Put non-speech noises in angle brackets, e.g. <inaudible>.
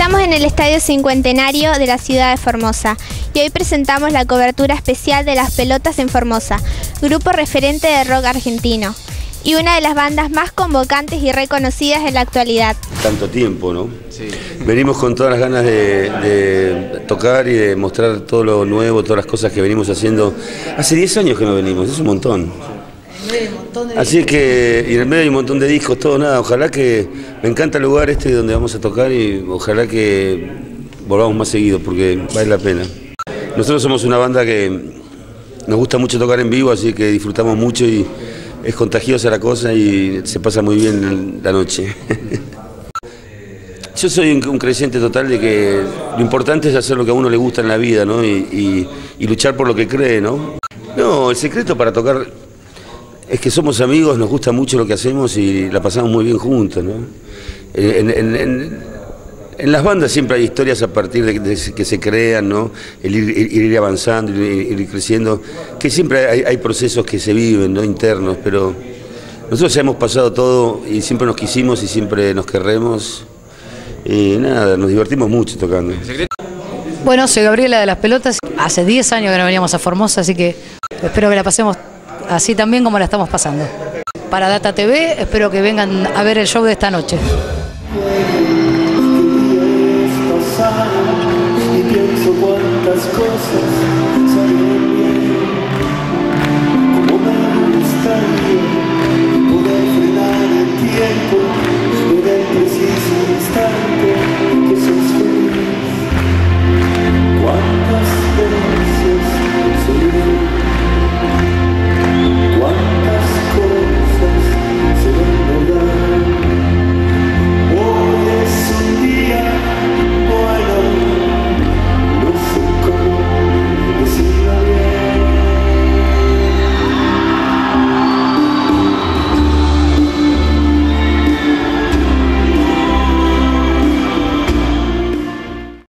Estamos en el Estadio Cincuentenario de la ciudad de Formosa y hoy presentamos la cobertura especial de las pelotas en Formosa, grupo referente de rock argentino y una de las bandas más convocantes y reconocidas en la actualidad. Tanto tiempo, ¿no? Sí. Venimos con todas las ganas de, tocar y de mostrar todo lo nuevo, todas las cosas que venimos haciendo. Hace 10 años que no venimos, es un montón. Así que, y en el medio hay un montón de discos, todo nada. Ojalá que, me encanta el lugar este donde vamos a tocar y ojalá que volvamos más seguido porque vale la pena. Nosotros somos una banda que nos gusta mucho tocar en vivo, así que disfrutamos mucho y es contagiosa la cosa y se pasa muy bien la noche. <laughs> Yo soy un, creyente total de que lo importante es hacer lo que a uno le gusta en la vida, ¿no? Y, y luchar por lo que cree, ¿no? No, el secreto para tocar es que somos amigos, nos gusta mucho lo que hacemos y la pasamos muy bien juntos, ¿no? En, las bandas siempre hay historias a partir de, que se crean, ¿no? El ir, avanzando, ir, creciendo, que siempre hay, procesos que se viven, ¿no? Internos, pero nosotros hemos pasado todo y siempre nos quisimos y siempre nos querremos. Y nada, nos divertimos mucho tocando. Bueno, soy Gabriela de las Pelotas. Hace 10 años que no veníamos a Formosa, así que espero que la pasemos así también como la estamos pasando. Para Data TV, espero que vengan a ver el show de esta noche.